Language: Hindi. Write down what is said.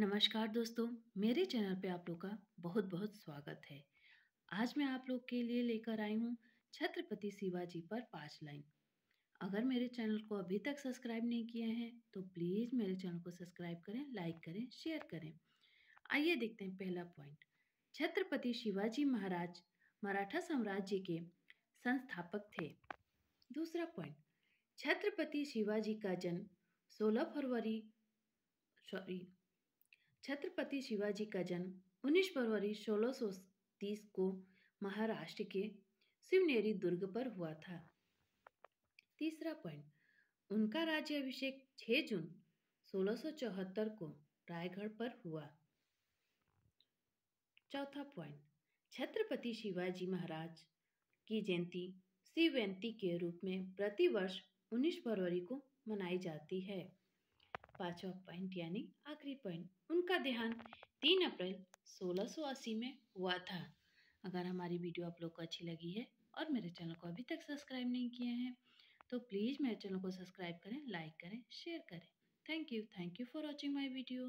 नमस्कार दोस्तों, मेरे चैनल पे आप लोग का बहुत बहुत स्वागत है। आज मैं आप लोग के लिए लेकर आई हूँ छत्रपति शिवाजी पर पाँच लाइन। अगर मेरे चैनल को अभी तक सब्सक्राइब नहीं किए हैं तो प्लीज़ मेरे चैनल को सब्सक्राइब करें, लाइक करें, शेयर करें। आइए देखते हैं पहला पॉइंट। छत्रपति शिवाजी महाराज मराठा साम्राज्य के संस्थापक थे। दूसरा पॉइंट। छत्रपति शिवाजी का जन्म 16 फरवरी, सॉरी छत्रपति शिवाजी का जन्म 19 फरवरी 1630 को महाराष्ट्र के शिवनेरी दुर्ग पर हुआ था। तीसरा पॉइंट, उनका राज्य अभिषेक 6 जून 1674 को रायगढ़ पर हुआ। चौथा पॉइंट, छत्रपति शिवाजी महाराज की जयंती शिव जयंती के रूप में प्रतिवर्ष 19 फरवरी को मनाई जाती है। पांचवा पॉइंट यानी आखिरी पॉइंट उनका देहांत तीन अप्रैल 1680 में हुआ था। अगर हमारी वीडियो आप लोग को अच्छी लगी है और मेरे चैनल को अभी तक सब्सक्राइब नहीं किए हैं तो प्लीज़ मेरे चैनल को सब्सक्राइब करें लाइक करें शेयर करें। Thank you thank you for watching my video